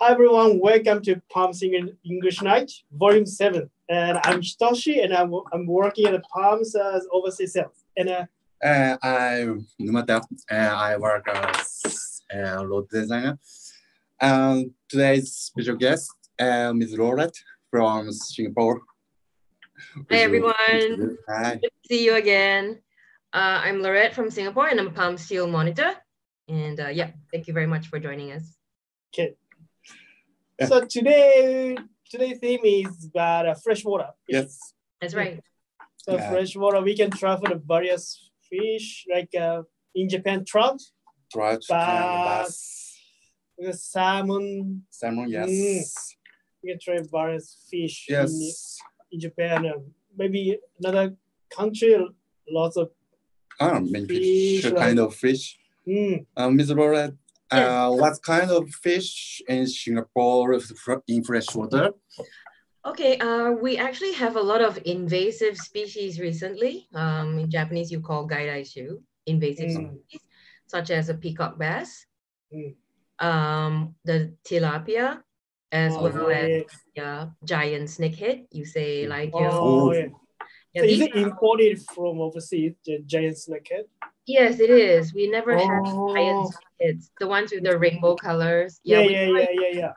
Hi everyone, welcome to Palm Singing English Night, Volume 7. And I'm Hitoshi and I'm, I'm working at Palms as overseas sales. And uh, Uh, I'm Numata. Uh, I work as a road designer. And today's special guest, uh, Ms. Laurette from Singapore. Hi, everyone. Hi. Good to see you again. Uh, I'm Laurette from Singapore and I'm a Palm Steel monitor. And uh, yeah, thank you very much for joining us. okay. Yeah. So today, today's theme is about uh, fresh water. Yes. That's right. So Yeah. fresh water, we can try for the various fish, like uh, in Japan, trout, Trout, Bass. bass, salmon. salmon. Yes. We can try various fish in, Yes. in Japan. Uh, maybe another country, lots of. Ah, many Fish, fish, right. kind of fish. Mm. Uh, Ms. Yes. uh, what kind of fish in Singapore in freshwater? Okay, uh, we actually have a lot of invasive species recently. Um, in Japanese, you call gairaishu, invasive Mm. species, such as a peacock bass, Mm. um, the tilapia, as Oh, well as yeah. giant snakehead. You say like Oh, Oh. yeah. Yeah, So is it imported from overseas, the giant snakehead? Yes, it is. We never had giant Oh. kids, the ones with the rainbow colors. Yeah, we yeah, yeah, yeah, yeah.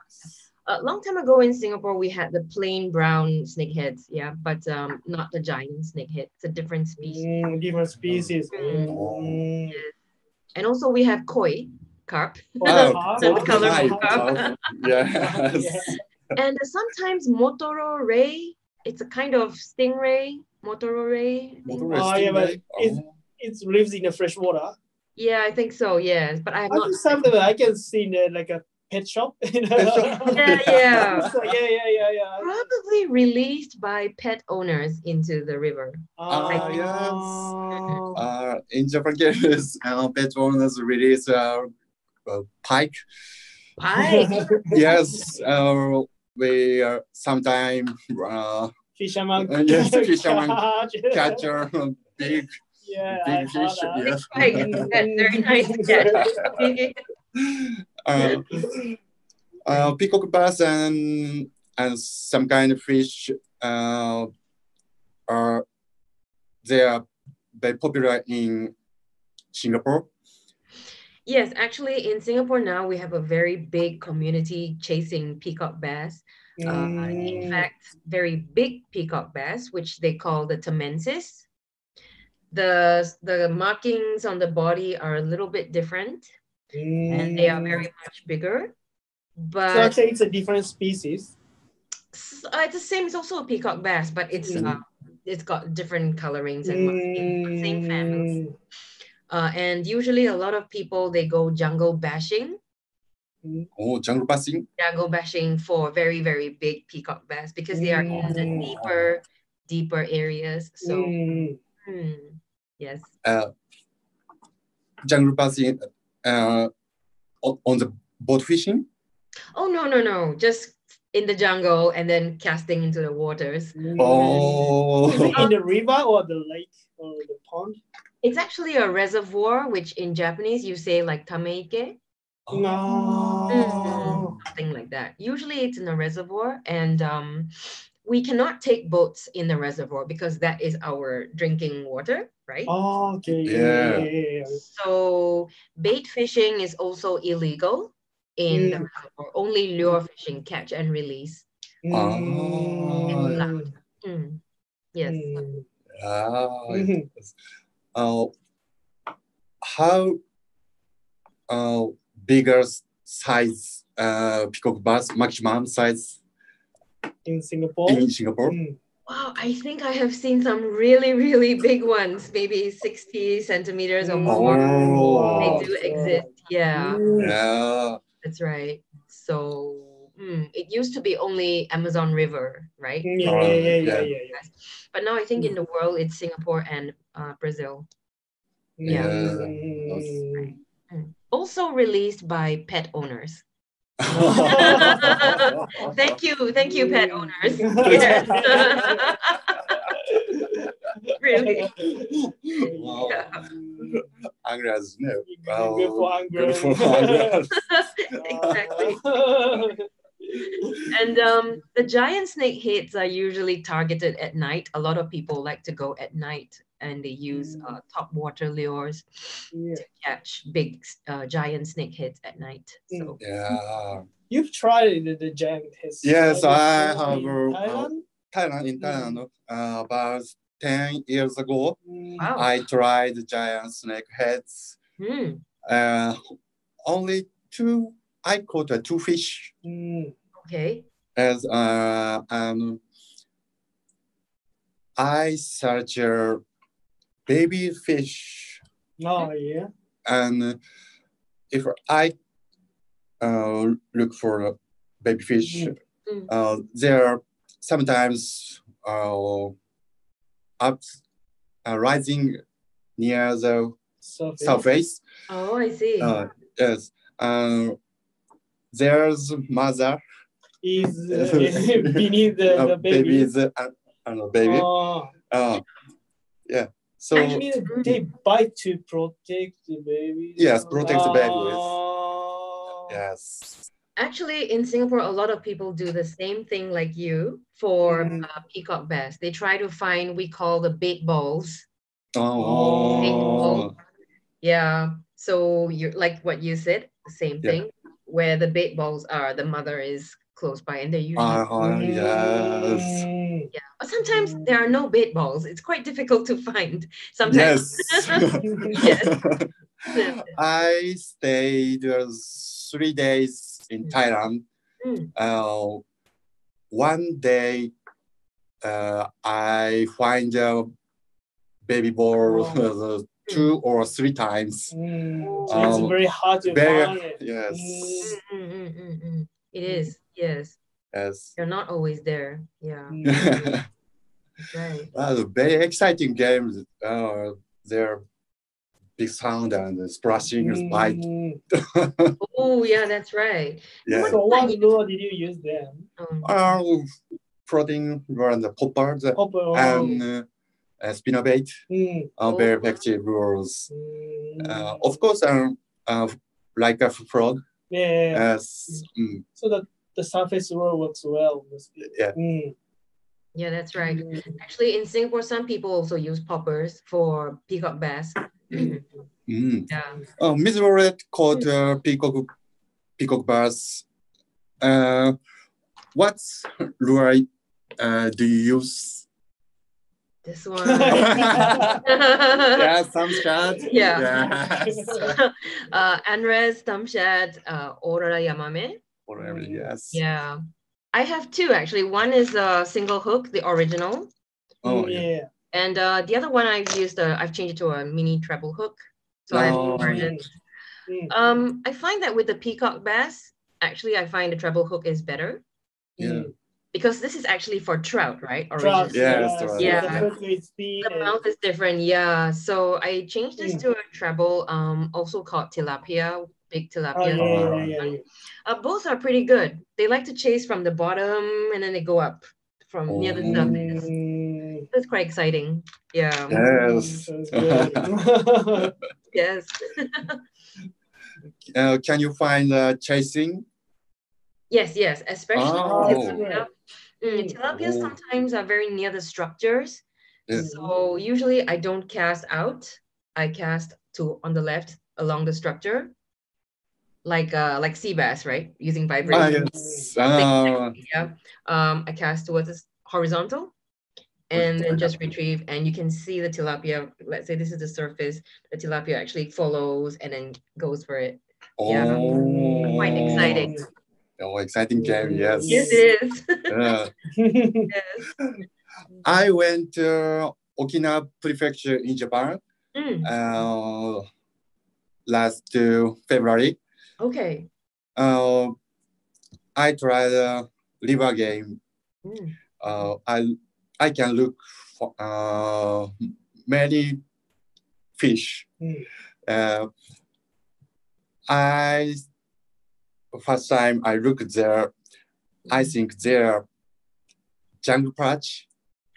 A long time ago in Singapore, we had the plain brown snakeheads, yeah, but um, not the giant snakehead. It's a different species. Mm, different species. Mm. Mm. And also we have koi, carp, Oh, Ah, the oh, colorful oh, carp. Yes. and sometimes motoro ray. It's a kind of stingray, motoro ray. Motor Oh, yeah, but stingray. it's- Oh. It lives in the fresh water. Yeah, I think so. Yes, but I have I not. something that I can see in the, like a pet shop. you know? Pet shop. Yeah, yeah. So, yeah, yeah, yeah, yeah. Probably released by pet owners into the river. Ah, yes. Uh, in Japan, yes, uh, pet owners release uh, uh, pike. Pike. yes, uh, we uh, sometimes uh, Fisherman. Uh, yes, fisherman catch. catch big, Yeah, big fish. that. Yes. Pike. That's very nice catch. uh, uh, peacock bass and and some kind of fish uh, are they are very popular in Singapore. Yes, actually, in Singapore now we have a very big community chasing peacock bass. Uh, in Mm. fact, very big peacock bass, which they call the tamensis. The the markings on the body are a little bit different, and they are very much bigger. But So actually, it's a different species. uh, it's the same. It's also a peacock bass, but it's Mm. uh, it's got different colorings and markings, same family. Mm. Uh, and usually, a lot of people they go jungle bashing. Oh, jungle bassing. jungle bashing for very very big peacock bass because they are in the Mm. deeper deeper areas so Mm. hmm, yes Uh, jungle bashing uh, on, on the boat fishing. oh no no no just in the jungle and then casting into the waters Oh, Is it in the river or the lake or the pond? it's actually a reservoir which in japanese you say like tameike No. something like that usually it's in a reservoir and um we cannot take boats in the reservoir because that is our drinking water right Oh, okay. Yeah. Yeah. So bait fishing is also illegal in the Mm. reservoir. Only lure fishing, catch and release. Oh. Mm. Yes. Mm. Yes. Uh, how uh, bigger size uh, peacock bass maximum size In Singapore. in Singapore? Mm. Wow, I think I have seen some really, really big ones, maybe 60 centimeters or more. Oh. They do exist. Yeah, Mm. Yeah. that's right. So mm, it used to be only Amazon River, right? Yeah, yeah, yeah, yeah, Yeah. yeah, yeah. But now I think in the world it's Singapore and uh, Brazil. Yeah. Mm. Also released by pet owners. Thank you, thank you, pet owners. Yes. really. Wow. Yeah. I angras, no. Good for. Good for angras. exactly. And um, the giant snake heads are usually targeted at night. A lot of people like to go at night and they use uh, top water lures Yeah. to catch big uh, giant snake heads at night. So yeah. You've tried the, the giant heads. Yes, I in have, uh, Thailand? Thailand, in Thailand, uh, about 10 years ago, Mm. wow. I tried giant snake heads. Hmm. Uh, only two, I caught uh, two fish Mm. Okay. as uh, um, I search a baby fish Oh, yeah. and if I uh, look for a baby fish, Mm. Mm. uh, there sometimes uh, up uh, rising near the So surface. Oh, I see. Uh, yes, um, there's mother is uh, beneath the, uh, the baby. baby's uh, uh, baby. Oh. Uh, yeah. So Actually, they bite to protect the baby. Yes, protect the baby, yes. Oh. yes. Actually, in Singapore, a lot of people do the same thing like you for Mm. uh, peacock bass. They try to find we call the bait balls. Oh. Yeah. So you're like what you said, the same Yeah. thing. Where the bait balls are, the mother is close by, and they're usually. Uh, yes. Mm. But sometimes there are no bait balls. It's quite difficult to find. Sometimes. Yes. Yes. I stayed uh, three days in Mm. Thailand. Mm. Uh, one day, uh, I find a baby ball Oh. uh, two or three times. Mm. So it's Um, very hard to very- find it. yes. Mm. Mm, mm, mm, mm. It Mm. is. Yes. Yes. They're not always there. Yeah. That's right. uh, very exciting games. Uh, their big sound and the splashing bite. Mm. Oh, yeah, that's right. Yeah. So what lure did you use them? Um, Uh, floating around the poppers Hopper. and uh, uh, spinnerbait. Mm. uh, Oh. very effective rules. Mm. Uh, of course, um, uh, like a frog. yeah. As mm, So that the surface lure works well. yeah, Mm. yeah, that's right. Mm. Actually, in Singapore, some people also use poppers for peacock bass. mm. yeah. Uh, Miss Laurette caught uh, peacock peacock bass. Uh, what lure uh, do you use? This one. yeah, some shot. Yeah. Yes. uh, Anres, Tamshad, uh, Aurora Yamame. Whatever. Yes. Yeah. I have two actually. One is a single hook, the original. Oh yeah. yeah. And uh, the other one I've used, uh, I've changed it to a mini treble hook. So I have Oh. two versions. Mm. Um, I find that with the peacock bass, actually, I find the treble hook is better Yeah. because this is actually for trout, right? Trout, Yeah, yeah. right. Yeah. The first is thin The mouth is different, yeah. So I changed this Mm. to a treble, um, also called tilapia, big Oh, tilapia. yeah, yeah, yeah, yeah. Uh, both are pretty good. They like to chase from the bottom and then they go up from near the Oh. surface. Mm. That's quite exciting. Yeah. Yes. Yes. Uh, can you find uh, chasing? Yes, yes. Especially Oh. tilapia. Mm, Mm. tilapia Oh. sometimes are very near the structures. Yeah. So usually I don't cast out. I cast to on the left along the structure. Like uh like sea bass, right? Using Ah, vibration. yes. Ah, Yeah. Um, I cast towards the horizontal and then just retrieve and you can see the tilapia. Let's say this is the surface. The tilapia actually follows and then goes for it. Yeah. Oh. Quite exciting. Oh, exciting game. Yes. Yes, it is. Yeah. yes. I went to Okinawa Prefecture in Japan Mm, uh, last uh, February. Okay. Uh, I tried a river game. Mm, Uh, I I can look for uh, many fish. Mm. Uh, I first time I look there, I think there jungle perch.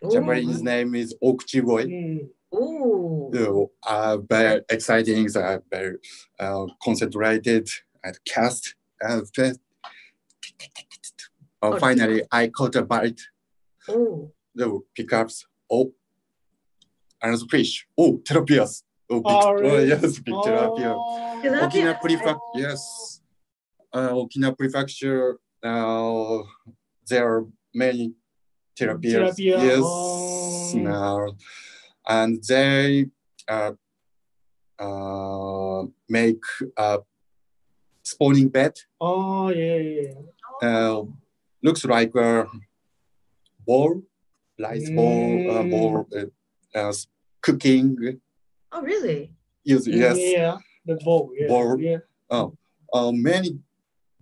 Ooh. Japanese name is Okuchigoi. Mm. Ooh. So, uh, very exciting, uh, very uh, concentrated and cast. Uh, just- uh, Oh. finally, I caught a bite. Ooh. The pickups. Oh, another fish. Oh, terapias. Oh, big, Oh, really? yes, big tilapia. Oh. Tilapia. Okinawa prefecture, yes. Uh, Okinawa prefecture, uh, there are many therapies. Tilapia, Yes, oh. now, and they uh, uh, make a spawning bed. Oh, yeah, yeah. Uh, looks like a bowl, rice bowl, uh, Mm. bowl, uh, uh, cooking. Oh, really? Yes, yes. Yeah, the bowl. Yeah. Bowl. Yeah. Uh, many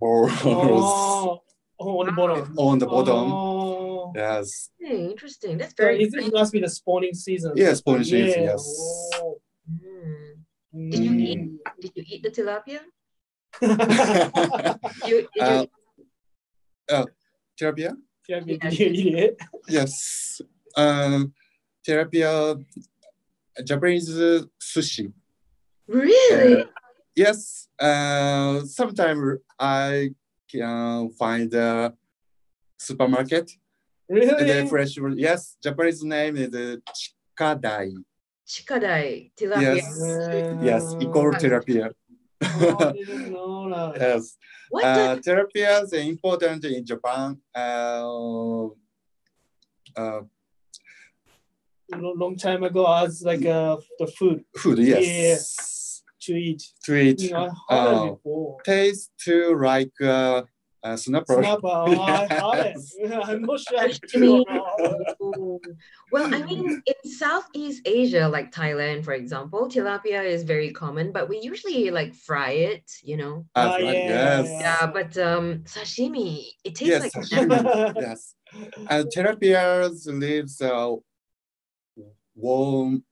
bowls. Oh, oh, on the bottom. on the bottom. Oh. Yes. Hey, interesting. That's very it, it must be the spawning season. Yes, spawning season, Yeah. yes. Oh. Mm. Did you eat? Mm. Did you eat the tilapia? You, Uh, Terapia? Yeah, did you eat it? Yes. Um, terapia, Japanese sushi. really? Yes. Uh, sometimes I can find a supermarket. Really? The fresh. Yes, Japanese name is uh, chikadai. Chikadai, tilapia. Yes. Yes, equal terapia. Oh, didn't know that. yes. What Uh, the? therapy is important in Japan. Uh, uh, long time ago, as like uh, the food food, yes. Yeah, to eat. To eat. You know, I Uh, it before. Taste to like uh, uh, snapper. Snapper, oh, I had it. I'm not sure. I Sashimi. do or not. Ooh. Well, I mean, in Southeast Asia, like Thailand, for example, tilapia is very common, but we usually like fry it, you know. Right, yeah. Yes. Yeah, but um, sashimi, it tastes Yes, like sashimi. yes. And therapias lives uh, warm,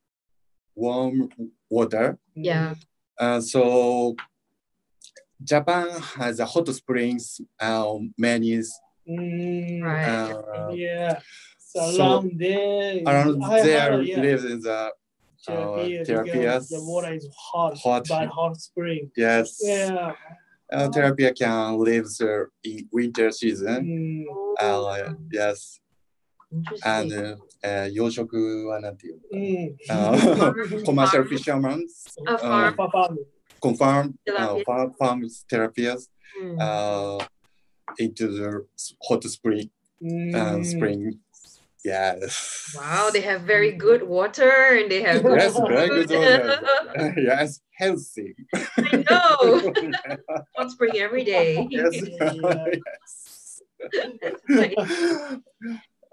warm water. Yeah. Uh, so Japan has a hot springs, uh, many Mm, Right. uh, yeah. So So, around there, around I there heard, yeah, lives in the Therapy, therapy, because yes. the water is hot, Hot. by hot spring. yes. Yeah. Uh, therapy can live there in winter season. Mm. Uh, yes. Interesting. And uh, uh, 養殖はなんていうの Mm. uh, commercial fishermen A farm. Farm. confirm uh, Tilapia. farm, farm therapies Mm. uh, into the hot spring Mm. uh, spring. Yes. Wow, they have very good water and they have good Yes, very good water. yes, healthy. I know. Hot spring every day. yes. Yes. yes.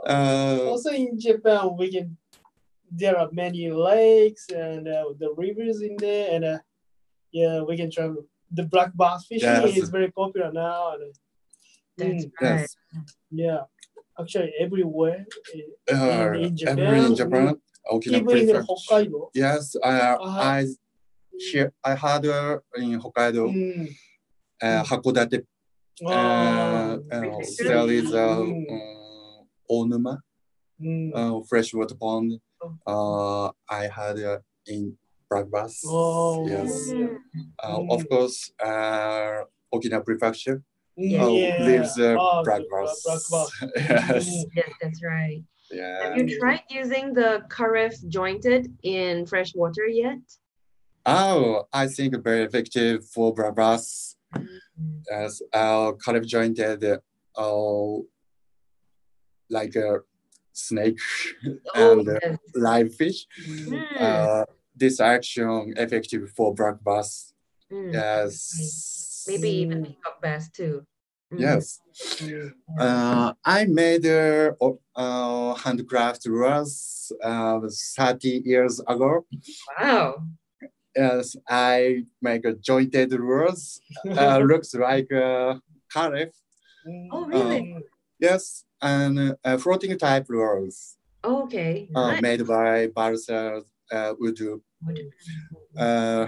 uh, Also in Japan, we can. There are many lakes and uh, the rivers in there, and uh, yeah, we can travel. The black bass fishing Yes. is very popular now. And, That's mm, right. yes. yeah, actually everywhere, eh, Uh, in Japan, every in Japan, Okinawa even in prefecture. Hokkaido. Yes, I, Uh-huh. I here I had uh, in Hokkaido, Mm. uh, Hakodate. Uh, Ah, uh, there is a Mm. um, Onuma mm. uh, freshwater pond. Oh. Uh, I had uh, in Black Oh. Yes. Mm. Uh, Mm. Of course, uh, Okinawa prefecture Mm, uh, yeah. lives uh, Black the Bass. black bass. yes. Mm. Yes, that's right. Yeah. Have you tried using the Karef jointed in fresh water yet? Oh, I think very effective for Black Bass. as uh, color jointed uh, like a snake Oh, and uh, yes. live fish. Mm. Mm, Uh, this action effective for black bass. mm. Yes. Maybe even peacock bass too. Mm. Yes. Uh, I made uh, uh, handcraft lures uh, 30 years ago. Wow. Yes, I make a jointed lures. Uh, looks like a carif. Oh, really? Um, Yes, and uh, floating type lures. Oh, okay. uh, Nice. made by Balsa uh, Udu. Would- Uh,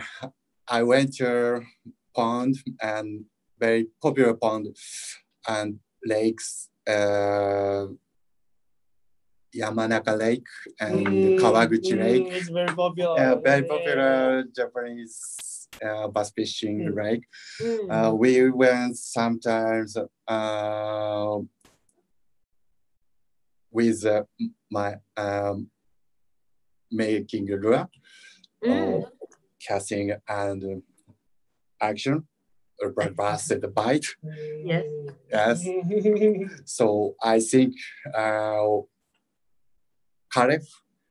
I went to pond and very popular pond and lakes uh, Yamanaka Lake and Mm, Kawaguchi mm, Lake. It's very popular. Very Yeah. Japanese uh, bass fishing Mm. lake. Mm. Uh, we went sometimes uh, with uh, my um, making lure, Mm. casting and action, or bass and bite. Yes. Yes. So I think uh, Caliph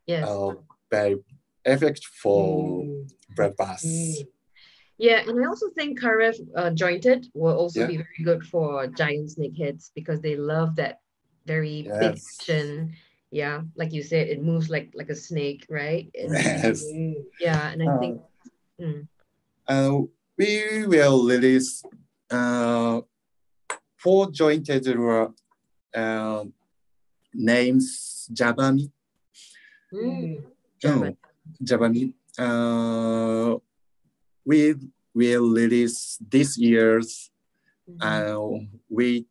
Yes. uh, very effective for Mm, bread bass. mm. Yeah, and I also think Karev uh, jointed will also Yeah. be very good for giant snakeheads because they love that very big Yes. action. Yeah, like you said, it moves like like a snake, right? And- Yes. Mm. yeah, and I Uh, think mm, Uh, we will release uh, four jointed uh, names Jabami. mm, Mm. Oh, Jabami. Uh, we will release this year's. Mhm. Uh, we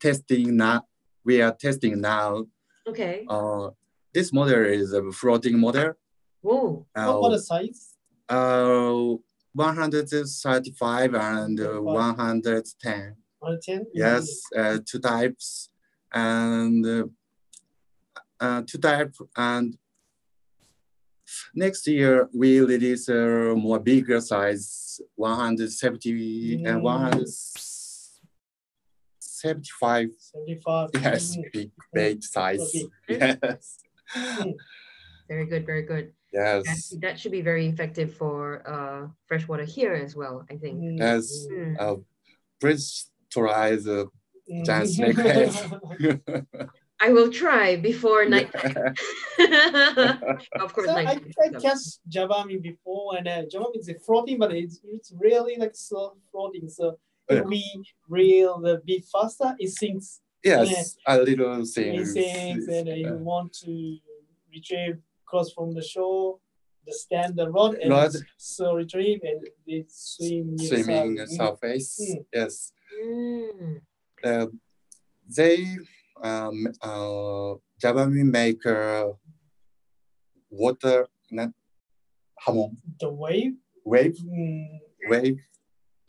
testing now. We are testing now. Okay. Uh, this model is a floating model. Whoa. Uh, what, the size? Uh, 135 and uh, 110. 110? Yes, uh, two types. And uh, uh, two type and next year we release a more bigger size 170 mm. and uh, 100 75. 75. Yes, mm. big bait mm. size. Yes. Very good, very good. Yes. And that should be very effective for uh, freshwater here as well, I think. As Yes. Mm. Uh, pressurize uh, giant snakehead. I will try before night. of course, so I, tried cast Jabami before, and uh, Jabami is floating, but it's, it's really like slow floating. So yeah. if we reel the bit faster, it sinks. yes a little It thing sinks, and uh, you want to retrieve close from the shore, the stand the rod, and Rod. so retrieve and they swim. swimming side. Mm. surface. Mm. Yes, Mm. uh, they um, uh, Jabami make uh, water not hamon The wave. wave Mm, wave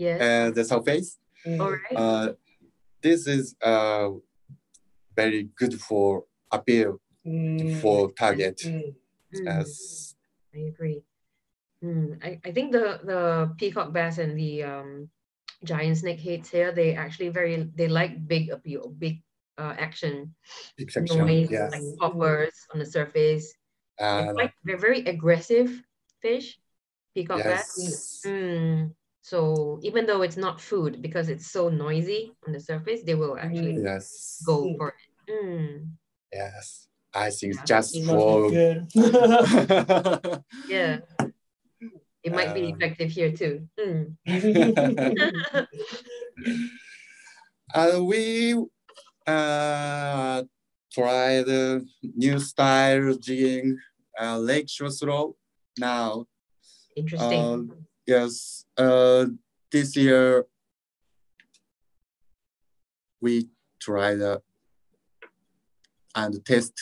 Yes. uh, the surface. mm, All right. Uh, this is uh, very good for appeal mm, for target. mm. Mm. Yes. I agree. Mm, I, I think the the peacock bass and the um, giant snakeheads here, they actually very they like big appeal, big uh, action, Big section. noise, Yes. like poppers on the surface. They're, quite, they're very aggressive fish, peacock bass. Mm, so even though it's not food because it's so noisy on the surface, they will actually Mm. Yes. go for it. Mm, Yes. I think Yeah. just It must be for good. yeah, it might be Um, effective here too. Mm. Uh, we uh, tried a new style jigging uh, lakeshore throw now. Interesting. Um, yes, uh, this year we tried uh, and test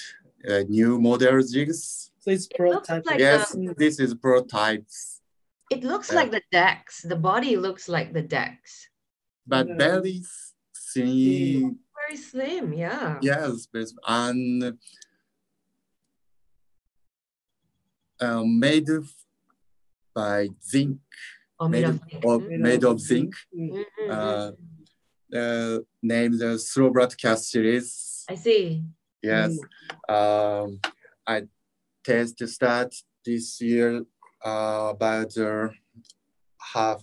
uh, new model jigs. so it's It like yes, um, this is prototypes, It looks Yeah. like the decks. The body looks like the decks. but Yeah. very thin. Very slim, yeah. Yes, and uh, made by zinc, Or made made of of, of- Made made of of zinc. Mm. Mm, mm, Uh, mm. uh, named the Slow Blatt Cast series. I see. Yes, um, I test start this year uh, about uh, half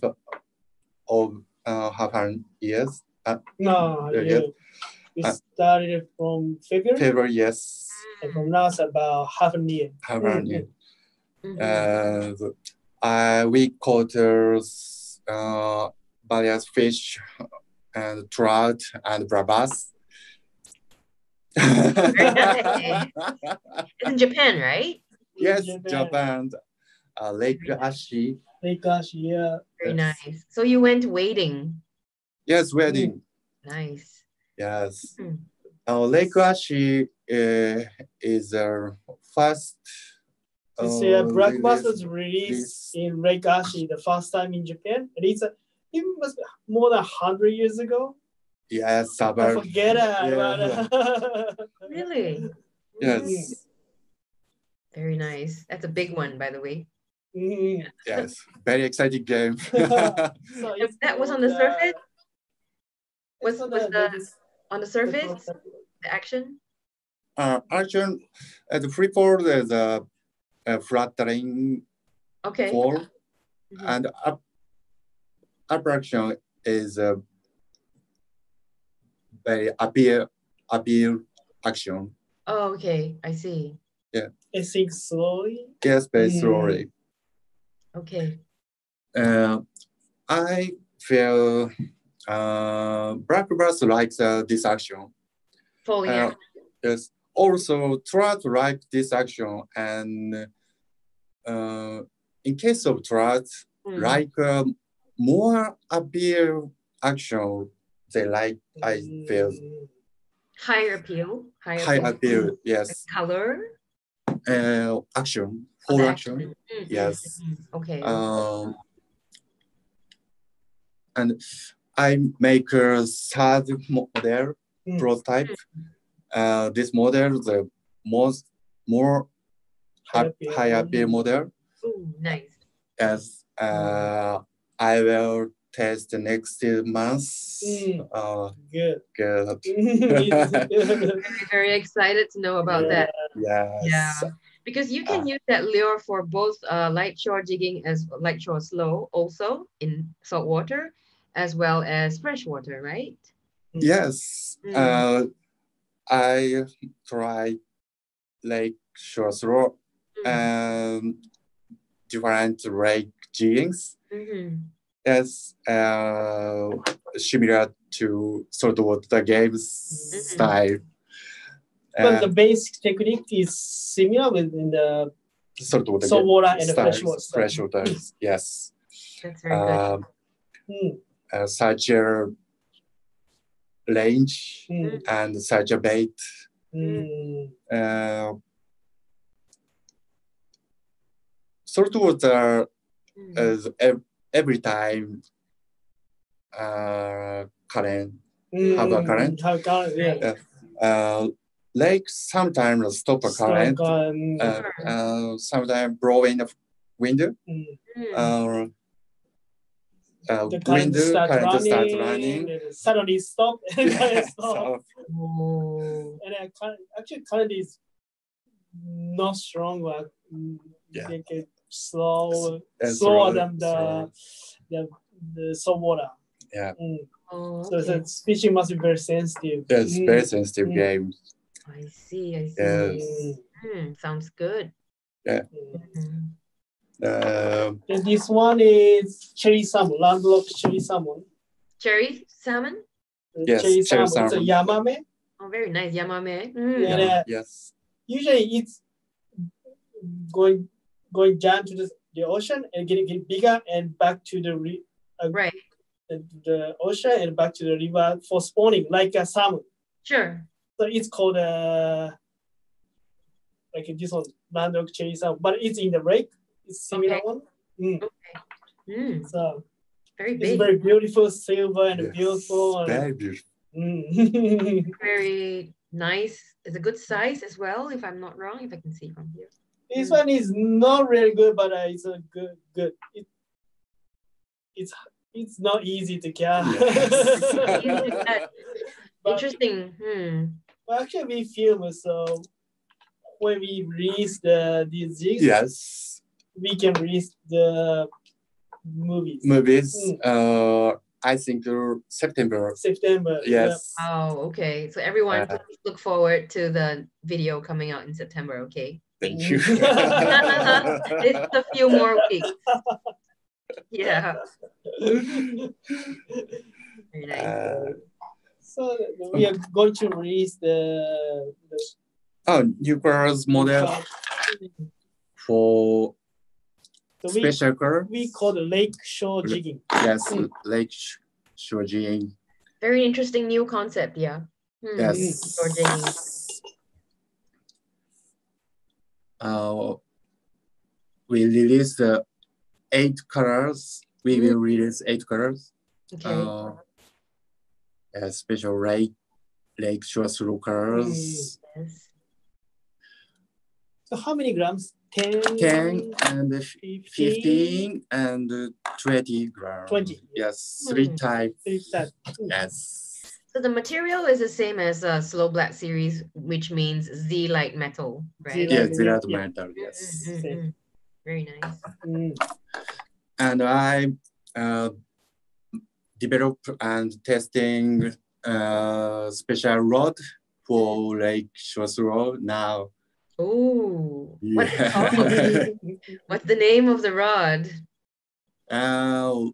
of uh, half an years. Uh, No, Yeah, yeah. yeah. We Uh, started from February, February, yes, and from now it's about half a year. half an Mm. year. Mhm. and uh, we caught uh, various fish and trout and brabas. It's in Japan, right? yes, Japan. Japan, uh, Lake Ashi. Hey gosh, yeah. Very Yes. nice. So you went wading. Yes, wedding. Nice. Yes. Uh, Lake Ashi uh, is the first. This uh, uh, Black release- was released in Lake the first time in Japan, and it's a, it must be more than hundred years ago. Yes, I forget it. Yeah. but- Really? Yes, Very nice. That's a big one, by the way. Mhm. yes, very exciting game. So If that was on called, the surface? uh, Was- was uh, the- On the the surface, the action? uh, action at the free fall, there's a, a fluttering Okay. fall, Mhm. and up, up action is a very appeal, appeal action. Oh, okay. I see. Yeah. I think slowly. Yes, very Mm. slowly. Okay. Uh, I feel uh, Black Bus likes uh, this action. Full Uh, yeah. yes. Also, try to like this action, and uh, in case of Trot, Mm. like uh, more appeal action, they like. I feel. Higher appeal. Higher high appeal. appeal. Yes, Color. uh, action, full action. Mm, mm, Yes. mm, mm. Okay. Um, and I make a third model Mm. prototype. Uh, this model, the most more High high, appeal. high appeal model. Ooh, nice. As uh, I will test the next month. Mm. Uh, Good. good. Very, very excited to know about that. Yes. Yeah. Because you can Ah. use that lure for both uh, light shore jigging as light shore slow also in salt water as well as fresh water, right? Yes. Mm. Uh, I try like short throw Mm. Um, different lake jiggings. Mhm. Yes, uh, similar to saltwater games Mhm. style. But the Uh, basic technique is similar within the saltwater saltwater game and the styles, freshwater. style. freshwater, yes. That's very. Um, Mm, uh, such a range mm, and such a bait. mm. Uh, saltwater Mm. is ev- every time uh, current. Have a Mm, current? Have current, yeah. Uh, lake sometimes stop a current. Stock, um, Uh, uh, sometimes blowing the wind. mm. Mm. Uh, uh, the wind current start current running, starts running. suddenly stop, and current Yes, stop. so, Oh. and then current, actually current is not strong, but mm, Yeah. they get slow, uh, slower slow- than the the the salt water. Yeah. Mm. Oh, So okay. the fishing must be very sensitive. Yes, Mm. very sensitive Mm. game. I see. I see. Yes. Mm. Mm, sounds good. Mm. Mm. Uh, And this one is cherry salmon, landlocked cherry salmon. Cherry salmon. Uh, Yes, cherry cherry salmon. It's a yamame. Oh, very nice. Yamame. Mm. Yeah. yeah, yes. Usually it's going going down to the, the ocean and getting, getting bigger and back to the re, Right. the, the ocean and back to the river for spawning like a salmon. Sure. So it's called uh like this one landlocked cherry salmon, but it's in the lake. It's similar Okay. one. Mm. Mm, So very big. it's very beautiful, silver and Yes, beautiful. And, Very beautiful. Mm. very nice. It's a good size as well, if I'm not wrong, if I can see from here. This one is not really good, but uh, it's a good good. It, it's it's not easy to catch. Yes. but, Interesting. Hmm. but actually, we film so when we release the these jigs, Yes. we can release the movies. Movies. Mm. Uh, I think uh, September. September. Yes. Oh, okay. So everyone Uh, look forward to the video coming out in September, okay? Thank you. it's a few more weeks. Yeah. Yeah. Nice. uh, so we are going to release the, the oh, new girls model for so we, special girl. we call the lake shore jigging. Yes, Mm. Lake shore Shojin. Very interesting new concept, yeah. Hmm. Yes. Or Jenny. Uh, we release uh, eight colors. We will release eight colors. Okay. Uh, a special lake, lake shore through colors. yes. So how many grams? 10? 10 and 15? 15 and 20 grams. 20. Yes, three Hmm. types. Three types. Yes. So the material is the same as a slow black series, which means Z like metal, right? Z-like. Yes, zero Yeah. metal, yes. Mm, mm, mm. Very nice. And I uh, develop and testing uh, special rod for Lake Shores Road now. Oh, what's, it Yeah. called? what's the name of the rod? Uh,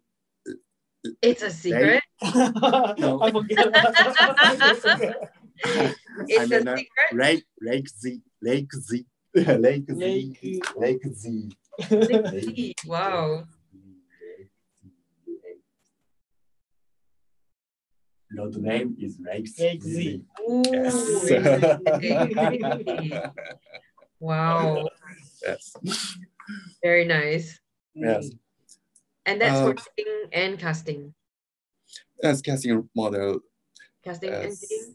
It's a secret. No. I forget. It's mean, a secret. Lake Lake Z Lake Z Lake Z Lake- Lake Z. Wow. Road name is Lake Z. Lake Z. Ooh, Yes. wow. yes. Very nice. Yes. And that's for Uh, fitting and casting. That's casting model. Casting and yes.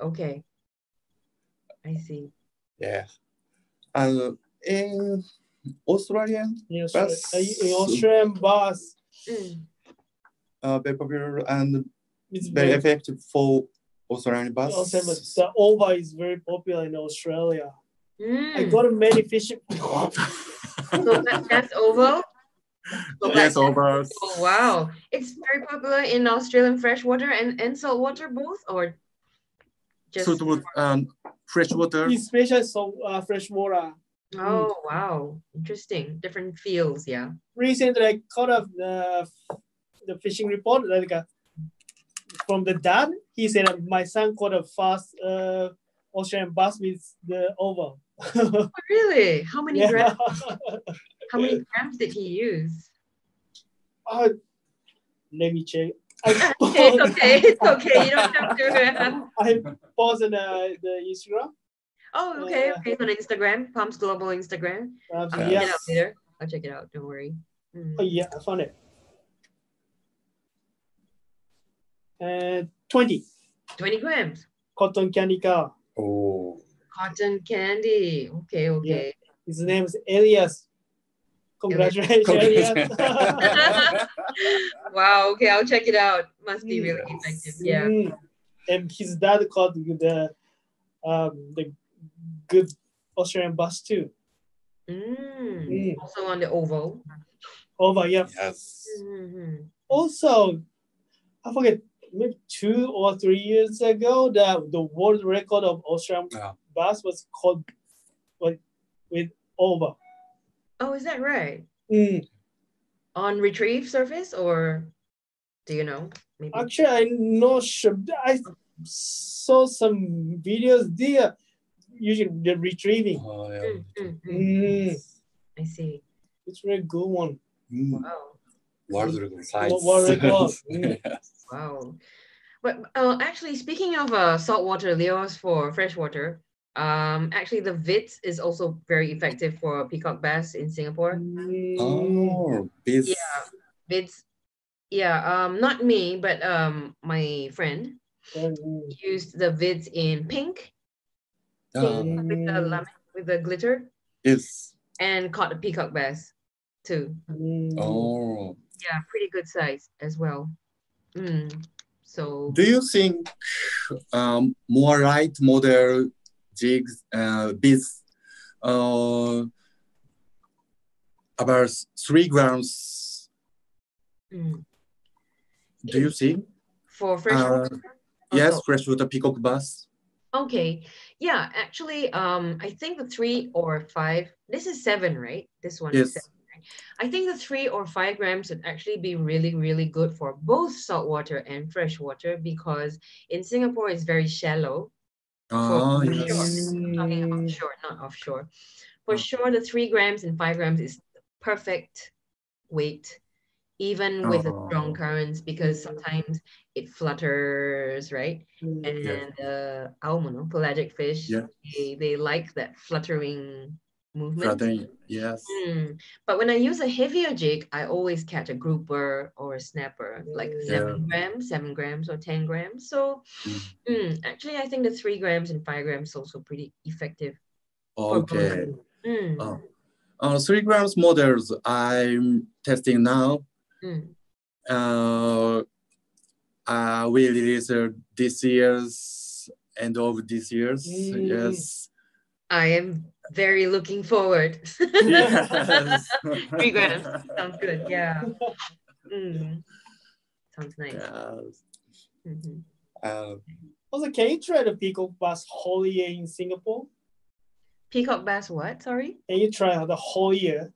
Okay. I see. Yeah. And in Australian, In Australia, Bus. in Australian bus, Mm. uh, very popular and it's very very effective for Australian bus. Australian bus. The OVA is very popular in Australia. I Mm. got many fishing. So that, that's oval. So yes, that's- over. Oh, wow. It's very popular in Australian freshwater and, and saltwater both or just Suitable um, fresh water. Especially so uh, freshwater. oh wow. Interesting. Different fields, yeah. Recently, I caught up the the fishing report like uh, from the dad. He said uh, my son caught a fast uh, Australian bass with the oval. Oh, really? How many yeah. grams how many grams did he use? Uh, let me check. I Okay, it's okay. It's okay. You don't have to. I posted uh, the Instagram. Oh, okay, Yeah. okay. It's on Instagram, Palms Global Instagram. Uh, I'll check it out later. I'll check it out. Don't worry. Mm. Oh, yeah, I found it. And 20 20 grams. cotton candy car. Oh, Cotton candy. Okay, okay. His name is Elias. Congratulations, Elias. wow, okay, I'll check it out. Must be really effective. Yeah. Mm. And his dad called the um the good Australian bus too. Mm. Mm. Also on the oval. Over, yeah. yes. Mhm. Also, I forget maybe two or three years ago, the the world record of Australian Yeah. bus was called with, with over. Oh, is that right? Mm. On retrieve surface or do you know? Maybe. Actually, I know. not. I saw some videos there. Usually, the retrieving. Oh, Mm, yeah. mm, mm. Mm. I see. It's a very good one. Mm. Wow. World record size. Mm. Yes. Wow. But uh, actually, speaking of uh, saltwater lures for freshwater, um, actually the VITS is also very effective for peacock bass in Singapore. Oh, this. Yeah. VITS, yeah, um, not me, but um, my friend Mm. used the VITS in pink, Uh, pink with the with the glitter, yes. and caught a peacock bass too. Mm. Oh. Yeah, pretty good size as well. Mm. So Do you think um, more light model jigs, uh, bits, uh, about three grams? mm, Do you see? for freshwater. Yes, also- freshwater peacock bass. Okay. Yeah, actually, um, I think the three or five, this is seven, right? This one Yes. is seven. Right? I think the three or five grams would actually be really, really good for both saltwater and freshwater because in Singapore it's very shallow. Oh, for yes. sure. I'm talking Mm. offshore, not offshore. For Oh. sure, the three grams and five grams is perfect weight even with the Oh. strong currents because sometimes it flutters, right? Mm. And uh, aomono, pelagic fish, Yeah. they, they like that fluttering movement. Fluttering, yes. Mm. But when I use a heavier jig, I always catch a grouper or a snapper, like Mm. seven grams, seven grams, or 10 grams. So Mm. mm, actually, I think the three grams and five grams is also pretty effective. for Okay. Mm, Oh. Uh, three grams models I'm testing now. mm. Uh, uh, we release uh, this year's end of this year's. Mm. Yes. I am very looking forward. yes. Three grams. Sounds good. Yeah. Mm. Sounds nice. Yes. Mhm. Uh, Also, can you try the peacock bass whole year in Singapore? Peacock bass, what? Sorry? Can you try the whole year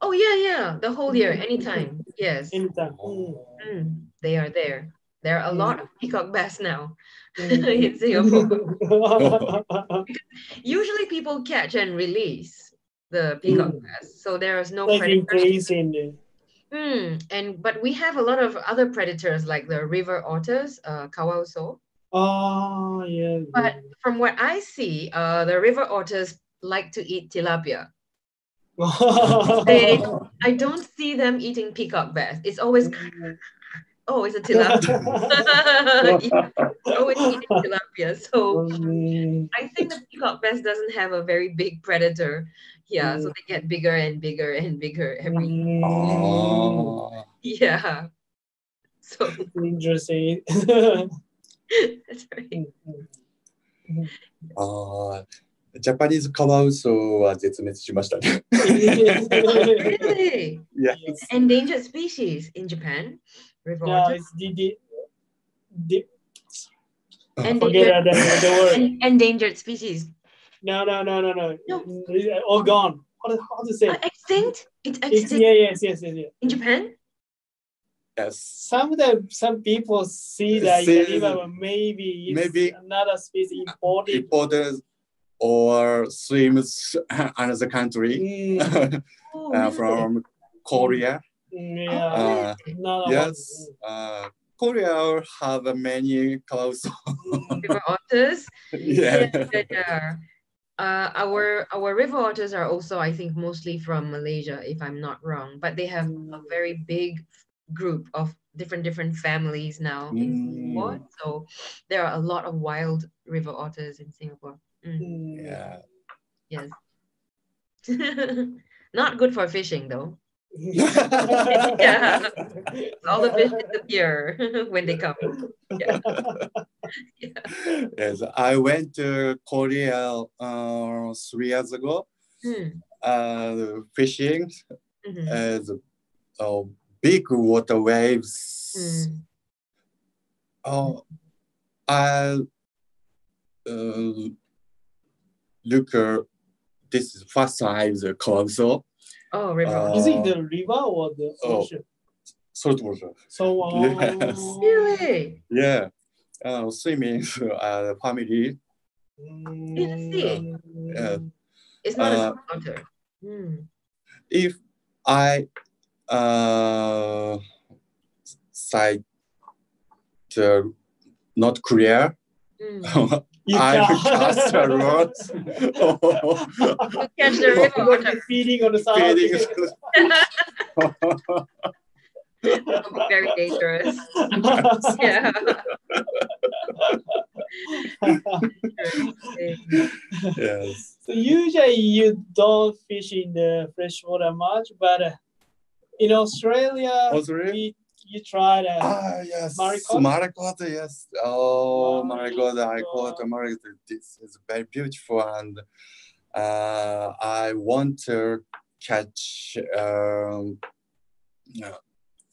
Oh, yeah, yeah. The whole year, anytime. Yes. anytime? Mm. Mm, they are there. There are a lot of peacock bass now Mm. in Singapore. Usually people catch and release the peacock Mm. bass. So there is no like predators. the Mm, and but we have a lot of other predators like the river otters, uh, kawausou. Oh yeah. But from what I see, uh, the river otters like to eat tilapia. They- I don't see them eating peacock bass. It's always Oh, it's a tilapia. yeah. Always eating tilapia. So I think the peacock bass doesn't have a very big predator. Yeah, so they get bigger and bigger and bigger every year. Oh. Yeah. So interesting. That's right. Uh, Japanese also uh, really? yes. Endangered species in Japan? River yeah, otter. it's the, the, the Endangered, forget the, the word. en- endangered species. No, no, no, no, no. No. All gone. How to, how to say? Uh, extinct? It's It's, extinct yeah, yes, yes, yes, yes. in Japan? Yes. Sometimes some people see that See- river, maybe it's maybe- another species imported. Importers or swims another country Mm, Oh, uh, from Korea. Yeah. Uh, no, no, yes. Uh, Korea have a many kawa ウソ. mm, river otters. yeah. Yeah, yeah. Uh, our our river otters are also, I think, mostly from Malaysia, if I'm not wrong. But they have a very big group of different different families now in Singapore. So there are a lot of wild river otters in Singapore. Mm, mm. Yeah. yes. not good for fishing though. Yeah. All the fish disappear when they come. Yeah. Yes, I went to Korea uh, three years ago. Hmm, Uh, fishing mhm, as uh, big water waves. mm. Oh, I uh, look. Uh, this is first time the console Oh, river Uh. Is it the river or the Oh. ocean? salt water. So, uh, Yes. Really? Yeah, uh, swimming uh, family. In the sea? Yeah. It's not a Uh, salt otter. Hmm. If I uh, sight uh, not clear, Hmm. You I can't. cast a rod. You catch the river You're feeding on the side. Feeding. That would be very dangerous. Yeah. yes. So usually you don't fish in the freshwater much, but uh, in Australia, Australia? we, you tried that. Ah, yes. Murray cod? Maricot, yes. Oh Wow. my God, I caught a Murray cod. This is very beautiful, and uh, I want to catch. Um, uh,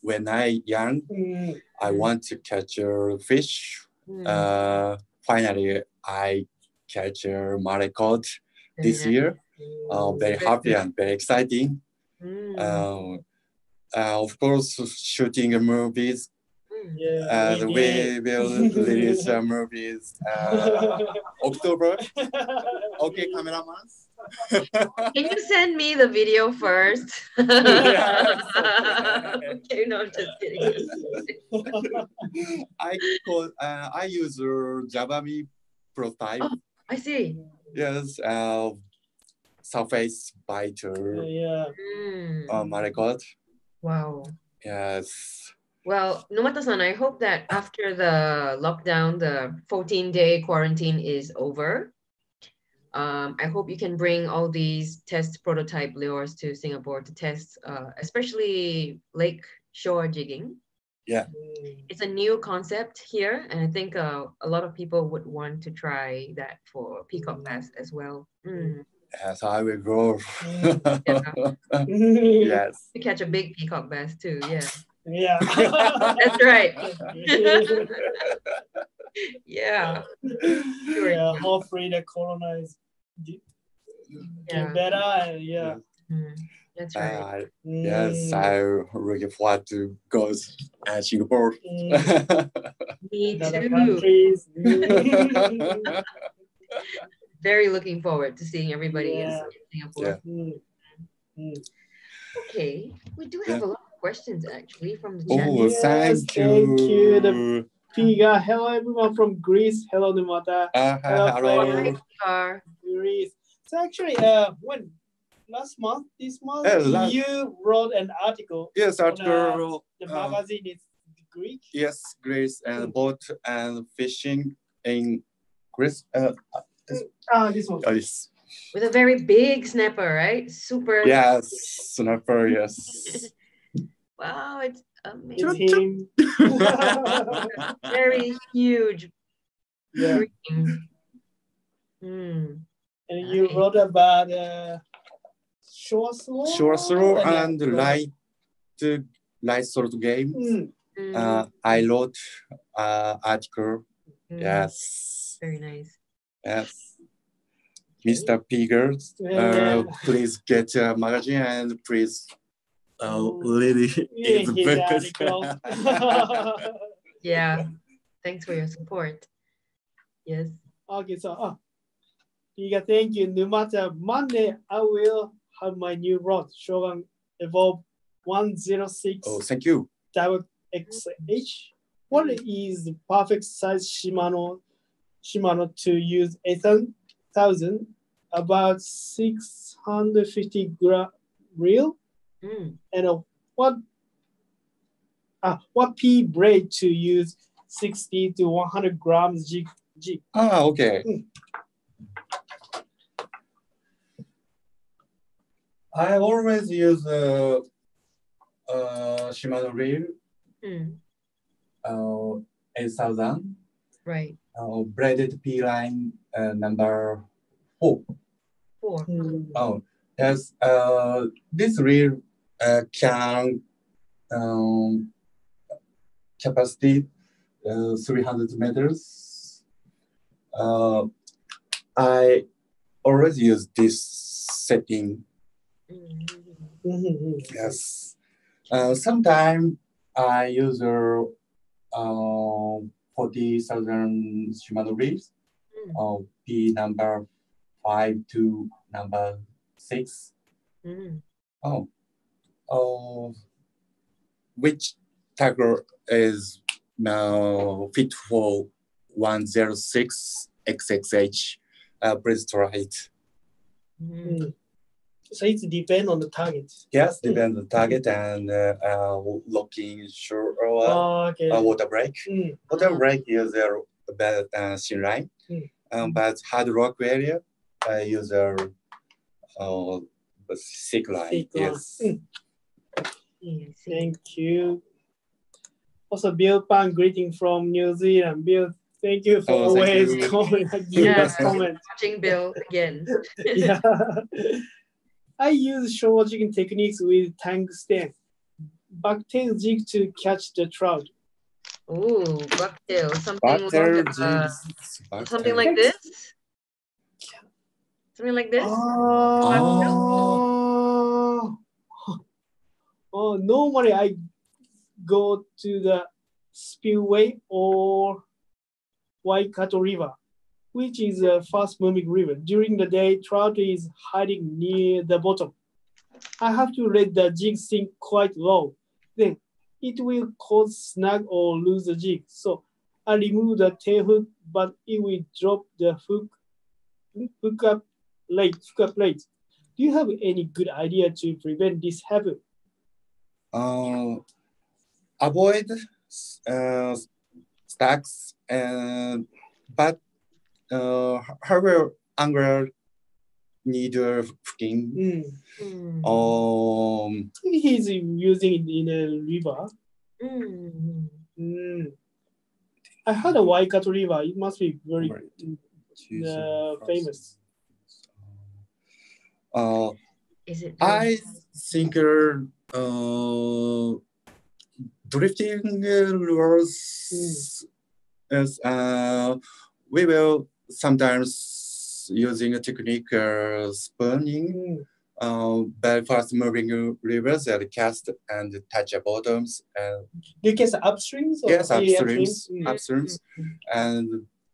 when I young, Mm, I want to catch a fish. Hmm. Uh, finally, I catch a Murray cod Very this nice. year. Uh, very happy and very exciting. Um, uh, of course, shooting movies. Hmm. yeah, And we, we will release uh, movies uh, October. Okay, cameraman. Can you send me the video first? Yes. okay, no, I'm just kidding. I call, uh, I use uh, Jabami prototype. Oh. I see. Yes, uh, Surface Biter. yeah. Mm, Oh my god. Wow. Yes. Well, Numata-san, I hope that after the lockdown, the 14-day quarantine is over. Um, I hope you can bring all these test prototype lures to Singapore to test, uh, especially lake shore jigging. Yeah. It's a new concept here, and I think uh, a lot of people would want to try that for peacock bass as well. Mm. Yes, I will grow. Yeah. yes. To catch a big peacock bass too, yeah. yeah. That's right. yeah. Sure. yeah. Hopefully the corona is get Yeah. better. And yeah. Mm, That's right. Uh, Mm. yes, I'm looking forward to go to Singapore. Mm. Me Other too. Countries. Very looking forward to seeing everybody in Yeah. Singapore. Mm. Mm. Okay, we do have a lot of questions actually from the oh, chat. Yes, thank you. thank you. The- Piga, hello everyone from Greece. Hello Numata. Uh, Hello, hello. Are- Greece. So actually, uh, when last month, this month, Yeah, last- you wrote an article. Yes, article. The uh, magazine is Greek. yes, Greece and boat and fishing in Greece. Uh, Ah, this one. uh, yes, with a very big snapper, right? Super. yes, snapper. Yes. Wow, it's It's amazing. him. Very huge. yeah. Green. Mm. And you wrote about uh, shore slow. Short throw Yeah. and light, light sort of game. Mm. Mm. Uh, I wrote uh, article. Mm. Yes, Very nice. Yes. Mr. Piggers, Yeah. uh, please get a magazine and please uh, read it. Yeah, It's his very- article. Yeah. Thanks for your support. Yes. okay, so ah, Piga, thank you. No matter Monday, I will have my new rod, Shoregun Evolve 106 oh, thank you. double XH. What is the perfect size Shimano Shimano to use 8000 about 650 gram reel Mm. and uh, what uh, what P braid to use 60 to 100 grams G. G. Ah, okay. Mm. I always use uh, uh, Shimano reel Mm. uh, 8000 Right. Uh, braided P line uh, number four. Four. Oh, yes. Uh, this reel uh, can um, capacity uh, 300 meters. Uh, I always use this setting. Mm. Mhm. Yes. Uh, Sometimes I use uh, 40,000 Shimano reels. Mm. Uh, P number five to number six. Mm. Oh, oh, which tiger is now fit for 106 XXH? Uh, please try it. Mm. Mm. So it depends on the target. Yes, depends on the target and uh, uh, locking shore or Oh, okay. uh, water break. Mm. Water break is a better than thin line, Mm. um, but hard rock area, I use a uh, thick line. Thick line. Yes. Mm. Yeah, Thank you. Also, Bill Pan greeting from New Zealand. Bill, thank you for Oh, always you. comment, giving Yeah. us. Watching Bill again. yeah. I use shore jigging techniques with tungsten. Bucktail jig to catch the trout. Ooh, bucktail. Something Butter like uh, jeans. something like this. Something like this. Oh. oh, normally I go to the spillway or Waikato River, which is a fast moving river. During the day, trout is hiding near the bottom. I have to let the jig sink quite low. Then it will cause snag or lose the jig. So I remove the tail hook, but it will drop the hook, hook up late, hook up late. Do you have any good idea to prevent this happen? Uh, avoid uh, stacks and but uh, however angular needle hooking. Mm. Mm. Um, He's using it in a river. Mm. Mm. I heard a Waikato river. It must be very Right. uh, famous. Uh, Is it? I think uh, drifting lures is uh, we will sometimes using a technique uh, spooning. Mm. Uh, very fast moving rivers that cast and touch the bottoms and You guess upstreams? Or yes upstreams Mm. upstreams and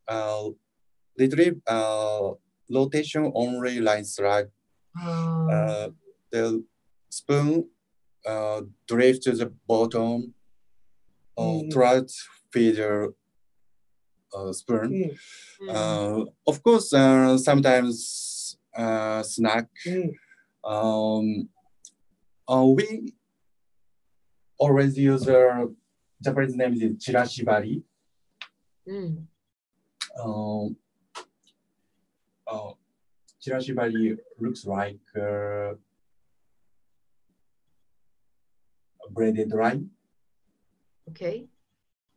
uh, literally uh, rotation only line slide Oh. uh, the spoon uh, drift to the bottom uh, Mm. try to feed the uh, spoon. Mm. Mm. Uh, of course, uh, sometimes uh, snack. Mm. Um, uh, we always use uh, Japanese name is chirashibari. Mm. Um, uh, chirashibari looks like uh, a braided line Okay.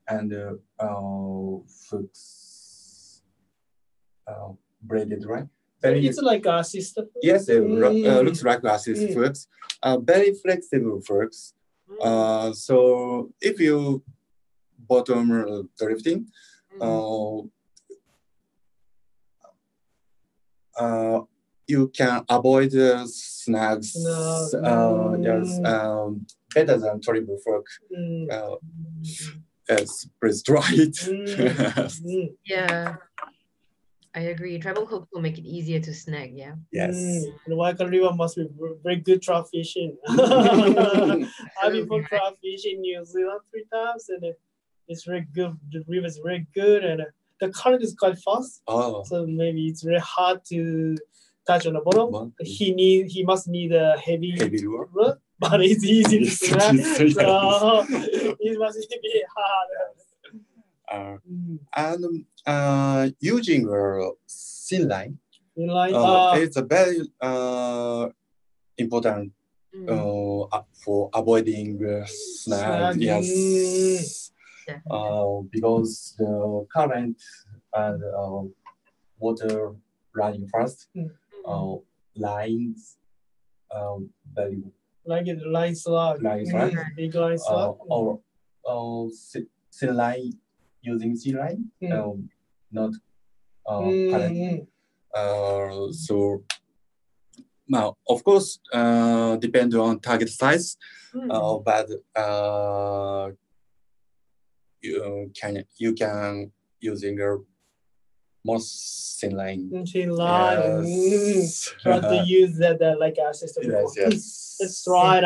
and uh, uh, uh, braided right? Very It's like a sister. yes, it uh, Mm. looks like assist Mm. Uh, very flexible hooks. Mm. Uh, so if you bottom uh, drifting, Mm. uh, uh, you can avoid the snags. No. Uh, yes, um, better than triple fork. Mm. Uh, Yes, please try it. Mm. Mm. Yeah. I agree. Travel hooks will make it easier to snag. Yeah. yes. Mm. The Waikato River must be very good trout fishing. I've been for trout fishing in New Zealand three times, and it's very good. The river is very good, and uh, the current is quite fast, oh, so maybe it's very hard to touch on the bottom. Well, He need he must need a heavy, heavy lure. Rod, but it's easy to Yes, snag. yes, so it must be hard. Uh, and uh, using a thin line, In line, uh, uh, it's a very uh, important Mm. uh, uh, for avoiding uh, snag. Snag, Yes, Definitely. uh, because the current and uh, water running fast, Mm. uh, lines um, very like it line slug. Line slug. Big line uh, slug. or uh, thin thin line using thin line, Mm. um, not uh, mm. Uh, so now, of course, uh, depend on target size, Mm. uh, but uh, you can you can using a more thin line. Thin line. Mm. Yes. Try to use that uh, like a system. yes, yes. Let's try it.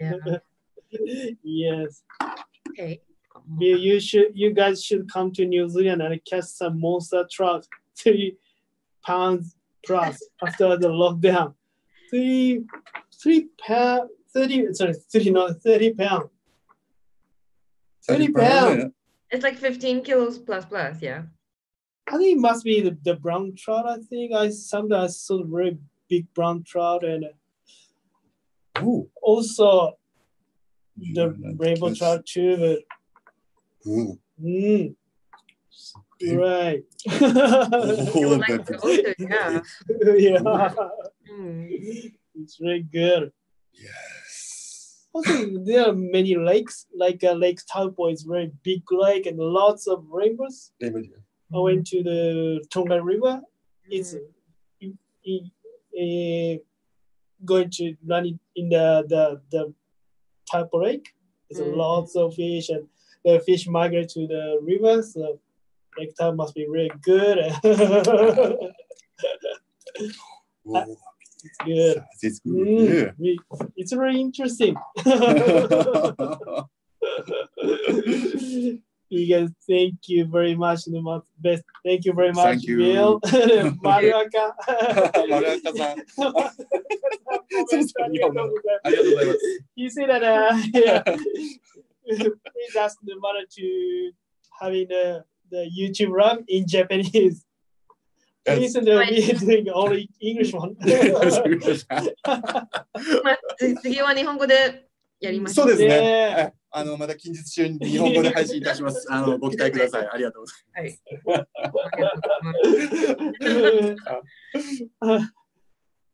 Yeah. yes. Okay. You, you should you guys should come to New Zealand and catch some monster trout. Three pounds plus after the lockdown. Three three pound thirty sorry, thirty not thirty pound. 30 pound. It's like 15 kilos plus plus. Yeah. I think it must be the, the brown trout. I think I sometimes saw very big brown trout and Ooh. also the Mm, rainbow that's- trout too. But Ooh. mm, right. You would like that to is- go to, yeah. yeah, Mm. it's very good. Yes. Also, there are many lakes, like uh, Lake Taupo is very big lake and lots of rainbows. David, I went to the Tonga River. It's it, it, going to run it in the the the Taupo Lake. There's Mm. lots of fish and the fish migrate to the river. So Lake Taupo must be really good. Ooh it's good. It's good. Mm, yeah. It's very interesting. you guys, thank you very much, Numa. Best, thank you very much, thank you. Bill, Mariaka. You see that? Uh, yeah. Please ask Numata to having the, the YouTube run in Japanese. Yes. Listen to me doing only English one. まあつ次は日本語でやりましょう。そうですね。ねはいあのまた近日中に日本語で配信いたします。あのご期待ください。ありがとうございはい。ありがとうございます。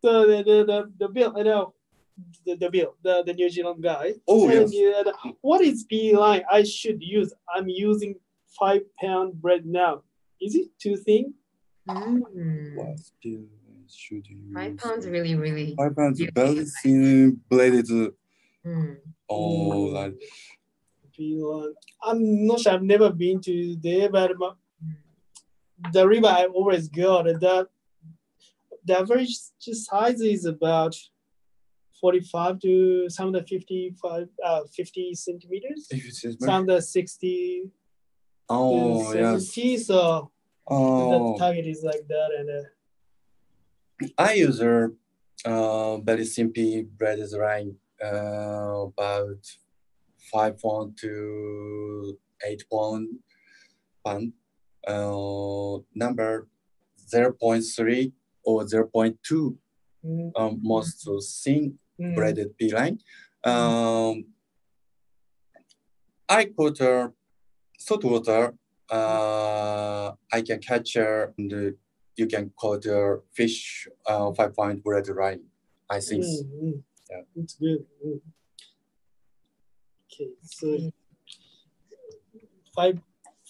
so the, the, the, the bill, I know, the, the bill, the, the New Zealand guy. Oh, said, yes. yeah, the- what is B line I should use? I'm using five pound bread now. Is it two thing? Mm. What skills should you Five pounds really, really. Five pounds balancing bladed. Uh, mm. Oh, mm. like. I'm not sure. I've never been to there, but the river I always go. The the average size is about 45 to some of 55 uh, 50 centimeters some of the 60 oh yeah so the Oh, target is like that. And uh, I use a uh, very simple bread line uh, about five pound to eight pound pound uh, number 0.3 or 0.2 mm, um, most thin mm, breaded pea line. Um, I put a salt water. Uh, I can catch uh, you can call the fish uh, five point bread line. I think. mm, mm. Yeah. It's good. Mm. Okay, so five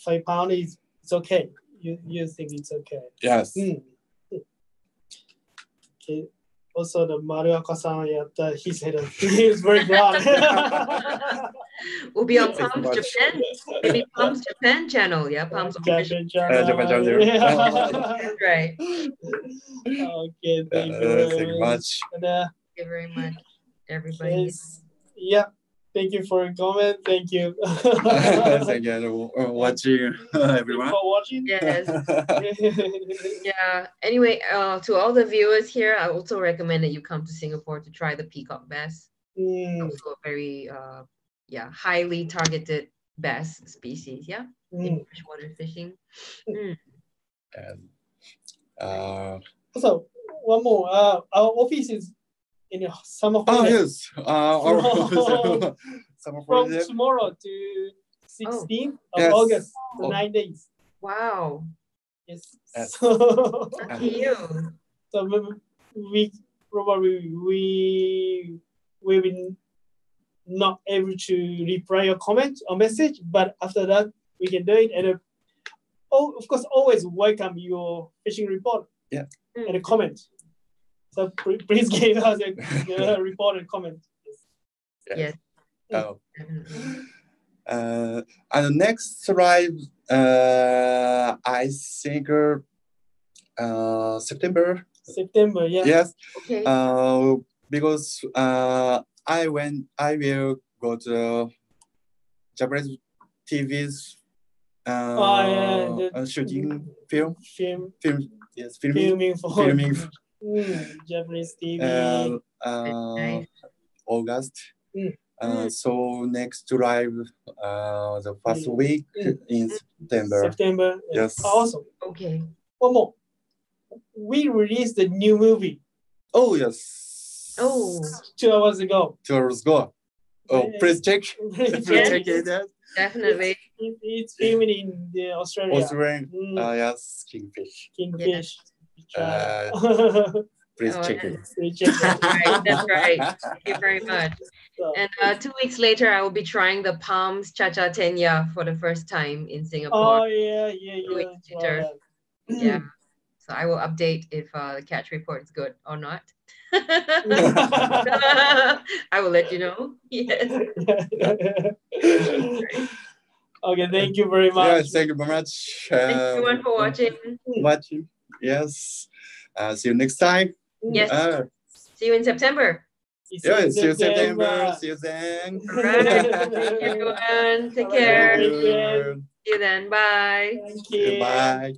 five pound is it's okay. You you think it's okay? Yes. Mm. Okay. Also, the Mariaka-san, yeah, he said that he is very glad. We'll be on Thank Palms much. Japan. Maybe Palms Japan channel. Yeah, Palms official. Japan Uh, Japan channel. Yeah. Right. okay, thank you Uh, very thank much. And, uh, Thank you very much, everybody. yeah, thank you for your comment. Thank you. Thank you for watching, everyone. for watching. Yes. Yeah. Anyway, uh, to all the viewers here, I also recommend that you come to Singapore to try the peacock bass. Mm, Also a very, uh, yeah, highly targeted bass species. Yeah, mm. in freshwater fishing. Mm. and, uh, So one more. Uh, our office is in a summer oh yes, uh, our summer from holiday. tomorrow to 16th of Yes. August. So Oh. nine days. Wow. Yes. Yes. So, you. so we- we probably we we will not able to reply your comment or message, but after that we can do it. And uh, oh, of course, always welcome your fishing report yeah. and a Mm. comment. So please give us a, uh report and comment. Yes. Oh. Uh, and next slide, uh, I think uh, September. September, yeah. Yes, Okay. uh, because uh, I went, I will go to Japanese TV's uh, Oh, yeah, the- uh, shooting film, Film, film, yes, filming, filming for filming, Mm, Japanese TV. and uh, nice. August. Mm. Uh, so next July, uh, the first Mm. week Mm. in September. September. Yes. Awesome. Okay. One more. We released the new movie Oh yes. Oh, two hours ago. Two hours ago. Oh, Yeah. please check. Please check it definitely. It- it's filmed in the Australia. Australian. Mm, Uh, yes, kingfish. Kingfish. Uh, Please Oh, check yeah. it. We check that. Right, that's right. Thank you very much. And uh, two weeks later, I will be trying the Palms Cha Cha Tenya for the first time in Singapore. oh yeah, yeah, Two yeah. weeks later. Wow. Yeah. So I will update if uh, the catch report is good or not. I will let you know. Yes. okay, thank you very much. Yes, thank you very much. Thank you uh, everyone for watching. Watching. Yes. Uh, see you next time. Yes. Uh, See you in September. Yeah, see you September. See you then. All right. Thank you, everyone. Take care. Thank you. See you then. Bye. Thank you. Bye.